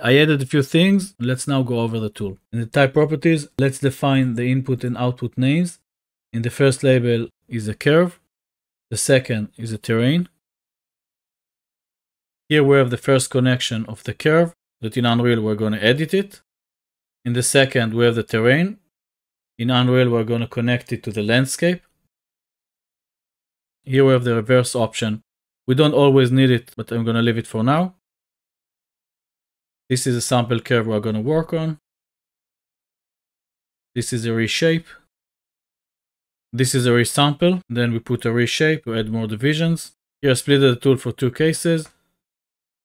I added a few things. Let's now go over the tool. In the type properties, let's define the input and output names. In the first label is a curve. The second is a terrain. Here we have the first connection of the curve that in Unreal we're going to edit it. In the second we have the terrain. In Unreal we're going to connect it to the landscape. Here we have the reverse option. We don't always need it, but I'm going to leave it for now. This is a sample curve we're going to work on. This is a reshape. This is a resample. Then we put a reshape to add more divisions. Here I split the tool for two cases.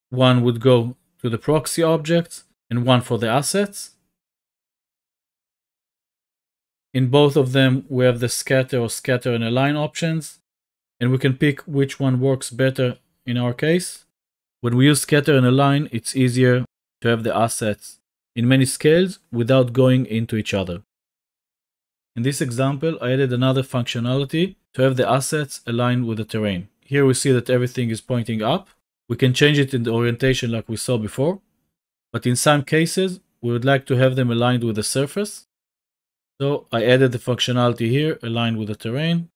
One would go to the proxy objects and one for the assets. In both of them, we have the scatter or scatter and align options, and we can pick which one works better in our case. When we use scatter and align, it's easier to have the assets in many scales without going into each other. In this example, I added another functionality to have the assets aligned with the terrain. Here we see that everything is pointing up, we can change it in the orientation like we saw before, but in some cases, we would like to have them aligned with the surface. So I added the functionality here, aligned with the terrain.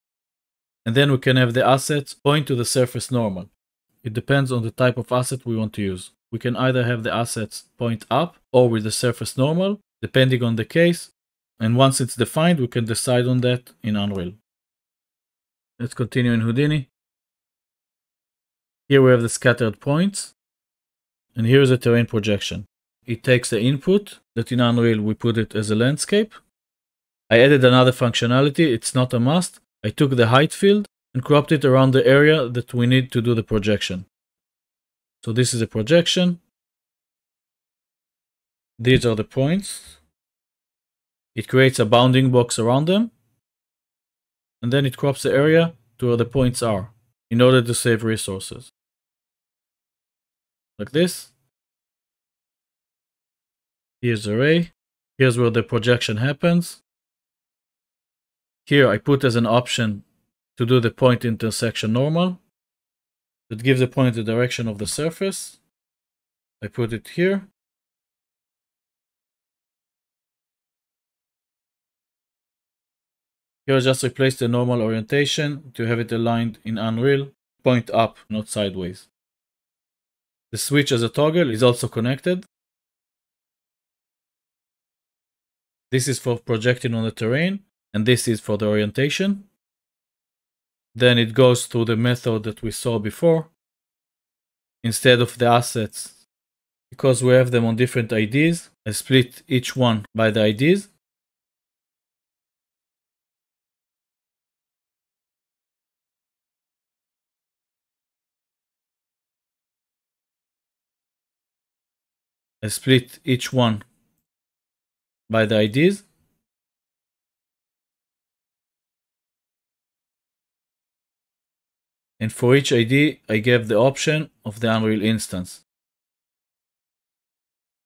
And then we can have the assets point to the surface normal. It depends on the type of asset we want to use. We can either have the assets point up or with the surface normal, depending on the case. And once it's defined, we can decide on that in Unreal. Let's continue in Houdini. Here we have the scattered points. And here's a terrain projection. It takes the input that in Unreal we put it as a landscape. I added another functionality. It's not a must. I took the height field and cropped it around the area that we need to do the projection. So this is a projection. These are the points. It creates a bounding box around them. And then it crops the area to where the points are in order to save resources like this. Here's the ray. Here's where the projection happens. Here I put as an option to do the point intersection normal. That gives the point the direction of the surface. I put it here. Here I just replace the normal orientation to have it aligned in Unreal, point up, not sideways. The switch as a toggle is also connected. This is for projecting on the terrain, and this is for the orientation. Then it goes through the method that we saw before. Instead of the assets, because we have them on different IDs, I split each one by the IDs. I split each one by the IDs. And for each ID, I gave the option of the Unreal instance.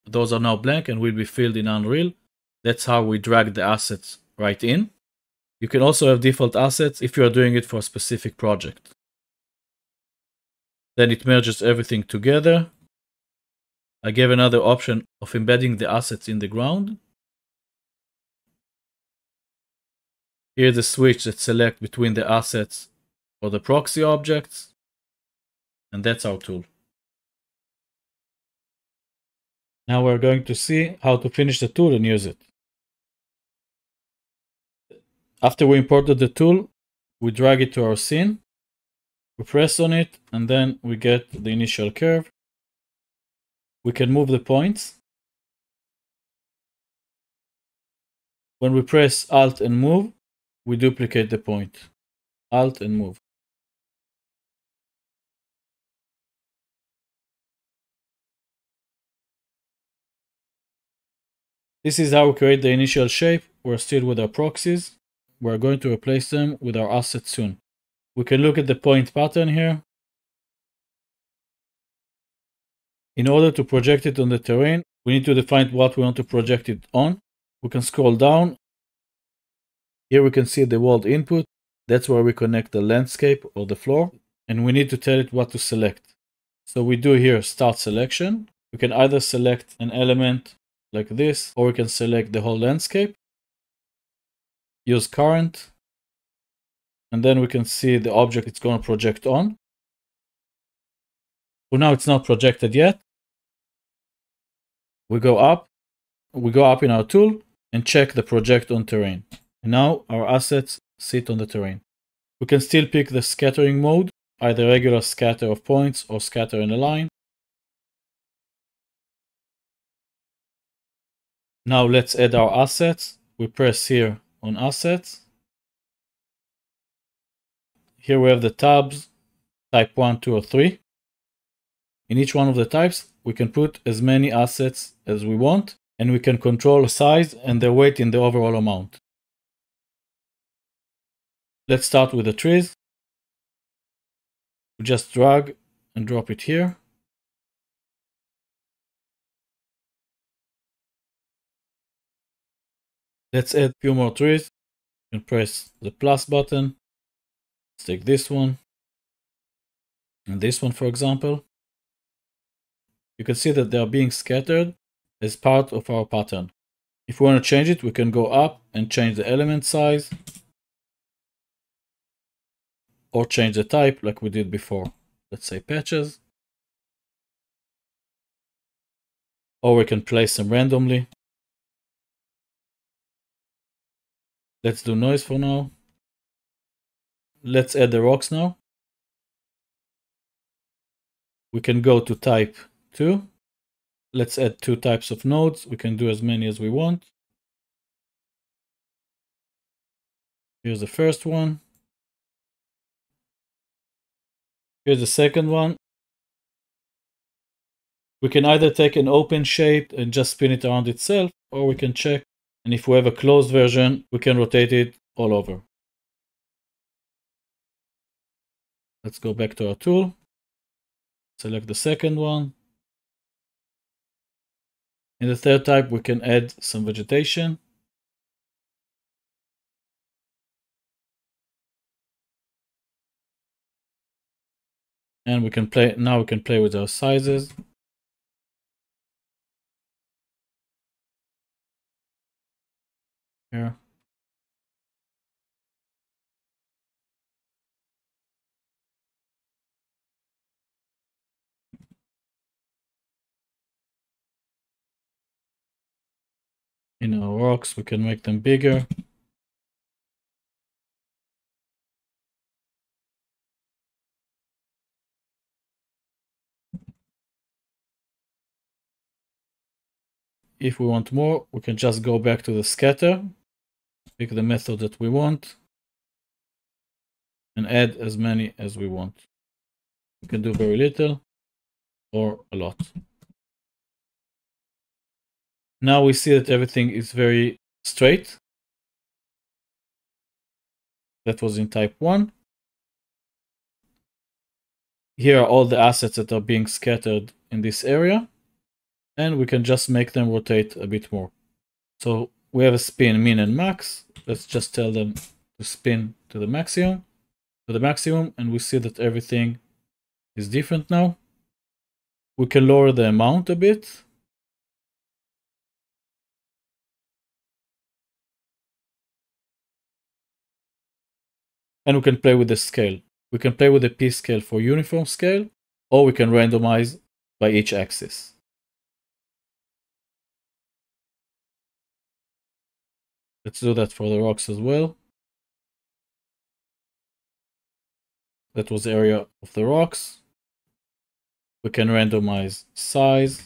Those are now blank and will be filled in Unreal. That's how we drag the assets right in. You can also have default assets if you are doing it for a specific project. Then it merges everything together I gave another option of embedding the assets in the ground. Here's a switch that select between the assets or the proxy objects. And that's our tool. Now we're going to see how to finish the tool and use it. After we imported the tool, we drag it to our scene, we press on it, and then we get the initial curve we can move the points. When we press Alt and move, we duplicate the point. Alt and move. This is how we create the initial shape. We're still with our proxies. We're going to replace them with our assets soon. We can look at the point pattern here. In order to project it on the terrain, we need to define what we want to project it on. We can scroll down. Here we can see the world input. That's where we connect the landscape or the floor. And we need to tell it what to select. So we do here start selection. we can either select an element like this, or we can select the whole landscape. Use current. And then we can see the object it's going to project on. For now, it's not projected yet. We go up. We go up in our tool and check the project on terrain. And now our assets sit on the terrain. We can still pick the scattering mode, either regular scatter of points or scatter and align. Now let's add our assets. We press here on assets. Here we have the tabs, type 1, 2, or 3. In each one of the types, we can put as many assets as we want, and we can control size and their weight in the overall amount. Let's start with the trees. We just drag and drop it here. Let's add a few more trees and press the plus button. Let's take this one and this one, for example. You can see that they are being scattered as part of our pattern. If we want to change it, we can go up and change the element size or change the type like we did before. Let's say patches. Or we can place them randomly. Let's do noise for now. Let's add the rocks now. We can go to type 2. Let's add two types of nodes. We can do as many as we want. Here's the first one. Here's the second one. We can either take an open shape and just spin it around itself, or we can check. And if we have a closed version, we can rotate it all over. Let's go back to our tool. Select the second one. In the third type, we can add some vegetation. and we can play now we can play with our sizes here in our rocks we can make them bigger. If we want more, we can just go back to the scatter, pick the method that we want, and add as many as we want. We can do very little or a lot. Now we see that everything is very straight. That was in type 1. Here are all the assets that are being scattered in this area and we can just make them rotate a bit more. So we have a spin min and max. Let's just tell them to spin to the maximum, to the maximum, and we see that everything is different now. We can lower the amount a bit. And we can play with the scale. We can play with the P scale for uniform scale, or we can randomize by each axis. Let's do that for the rocks as well. That was the area of the rocks. We can randomize size.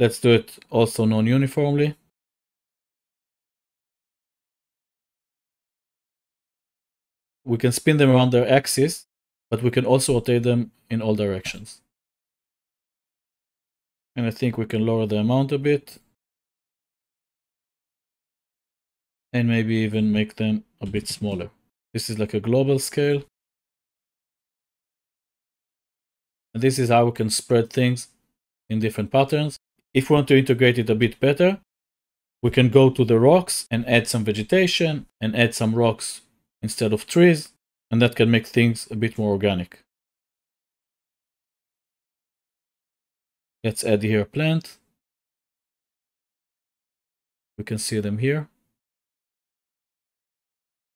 Let's do it also non-uniformly. We can spin them around their axis, but we can also rotate them in all directions. And I think we can lower the amount a bit. And maybe even make them a bit smaller. This is like a global scale. And this is how we can spread things in different patterns. If we want to integrate it a bit better, we can go to the rocks and add some vegetation and add some rocks instead of trees. And that can make things a bit more organic. Let's add here a plant. We can see them here.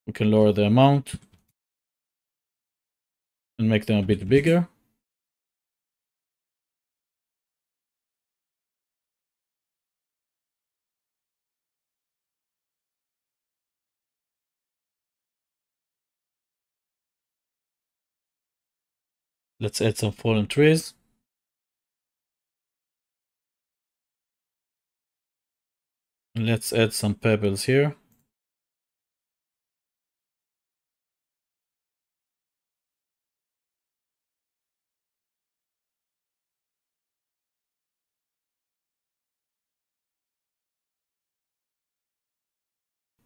We can lower the amount and make them a bit bigger. Let's add some fallen trees. And let's add some pebbles here.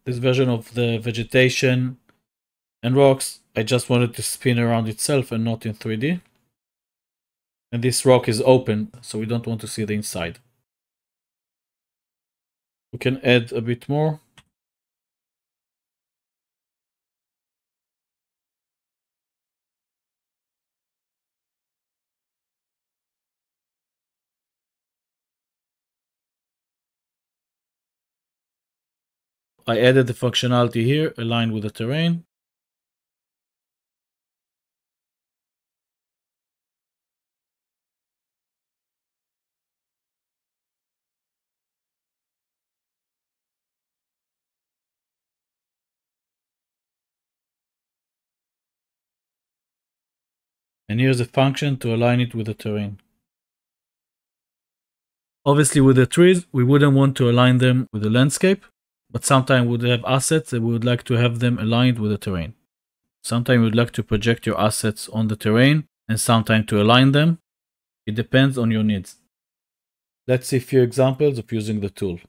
This version of the vegetation and rocks, I just wanted to spin around itself and not in 3D. And this rock is open, so we don't want to see the inside. We can add a bit more. I added the functionality here aligned with the terrain. And here's a function to align it with the terrain. Obviously with the trees, we wouldn't want to align them with the landscape, but sometimes we would have assets that we would like to have them aligned with the terrain. Sometimes you would like to project your assets on the terrain and sometimes to align them. It depends on your needs. Let's see a few examples of using the tool.